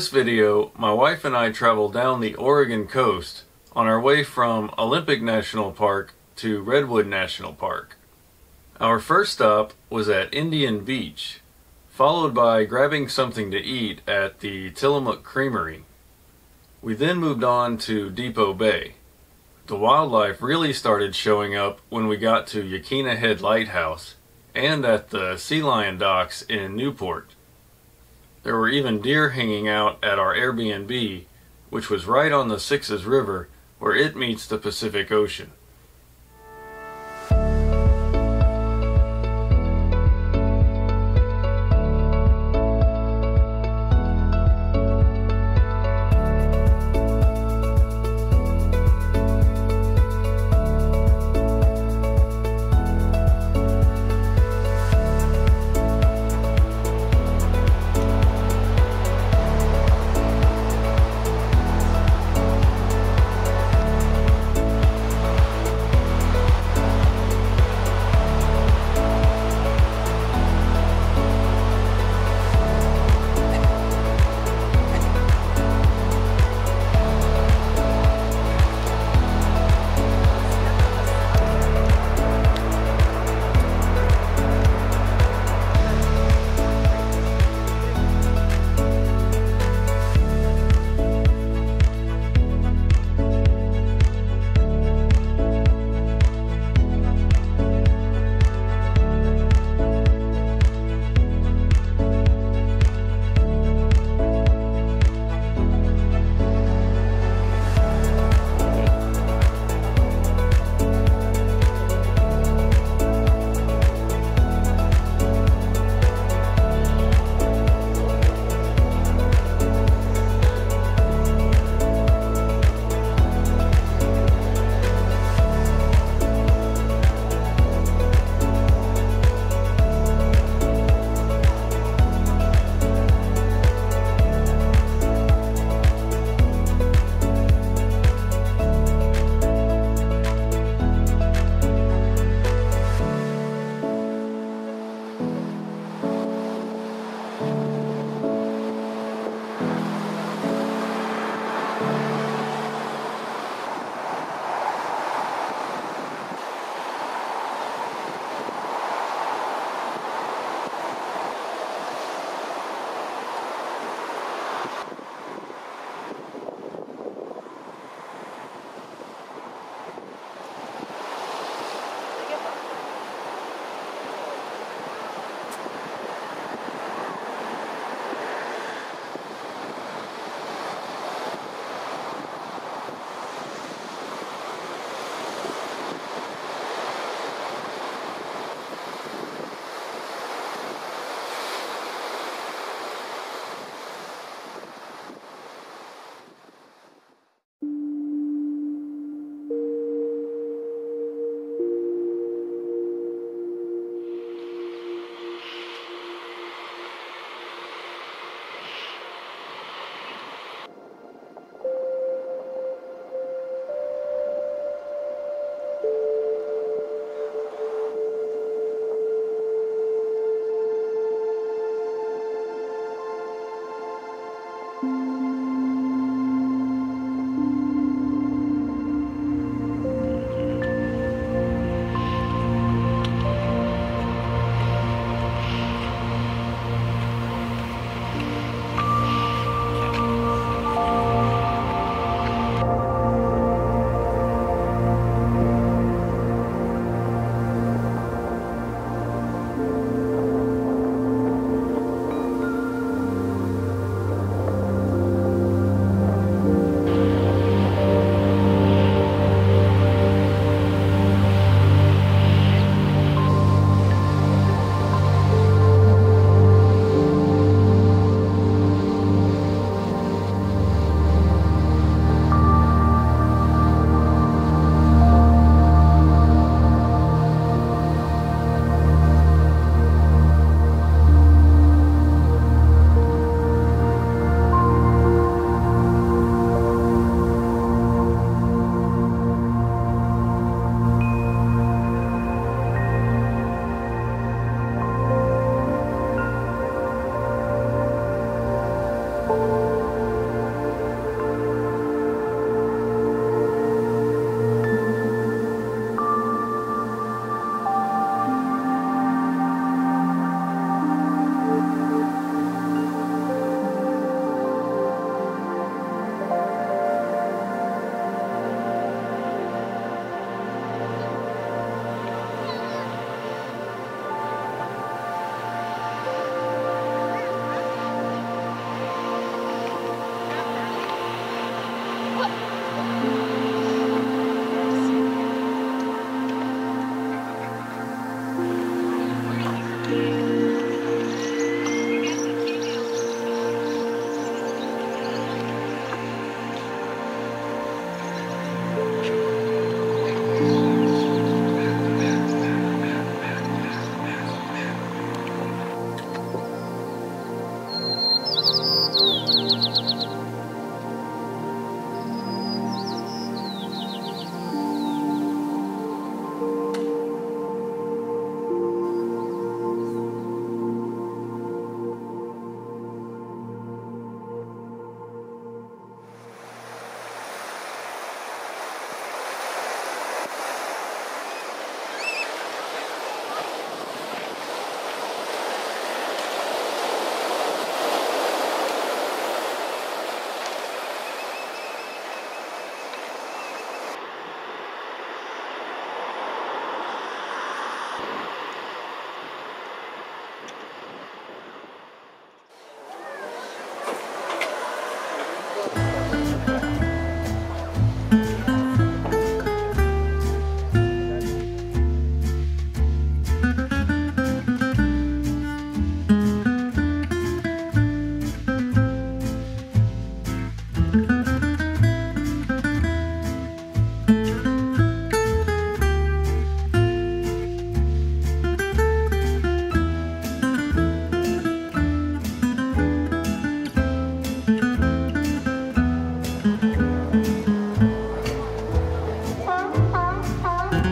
This video, my wife and I traveled down the Oregon coast on our way from Olympic National Park to Redwood National Park. Our first stop was at Indian Beach, followed by grabbing something to eat at the Tillamook Creamery. We then moved on to Depoe Bay. The wildlife really started showing up when we got to Yaquina Head Lighthouse and at the Sea Lion docks in Newport. There were even deer hanging out at our Airbnb, which was right on the Sixes River where it meets the Pacific Ocean.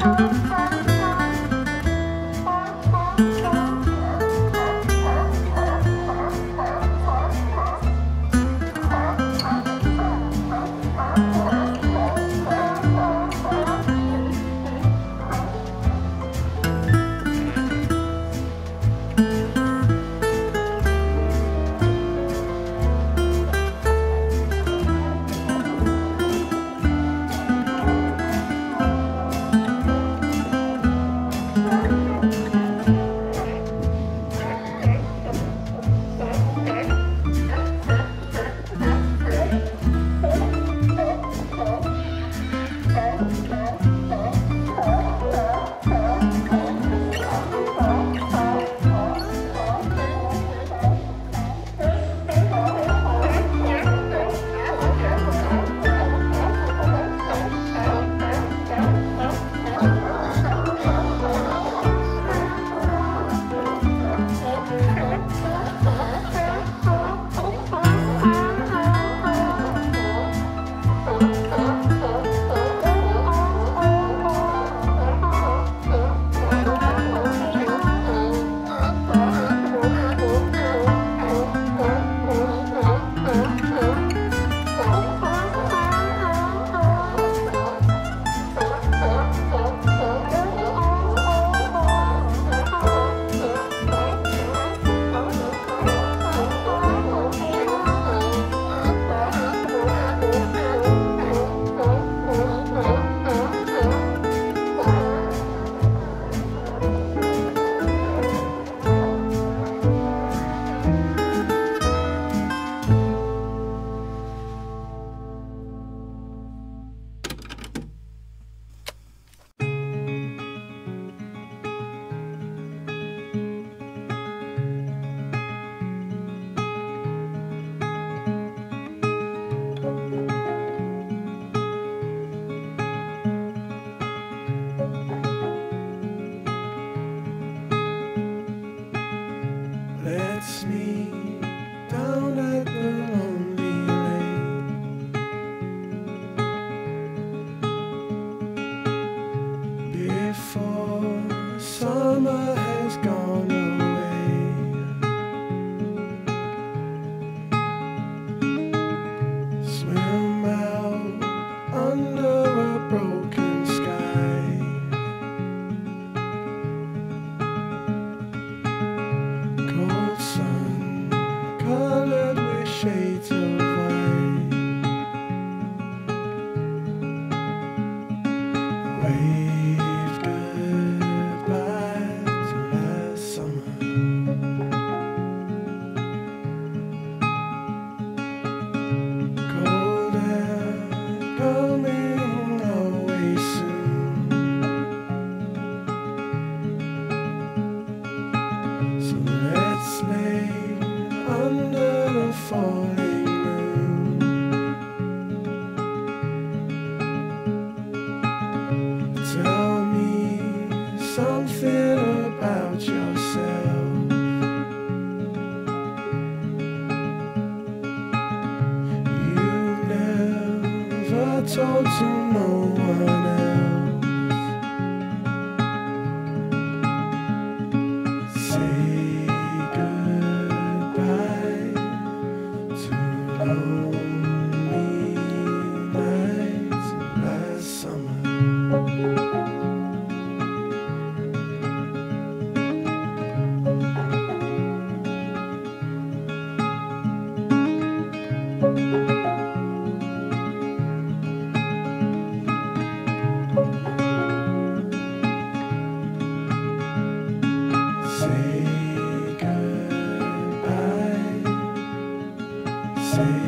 So let's at the told to no one else. Say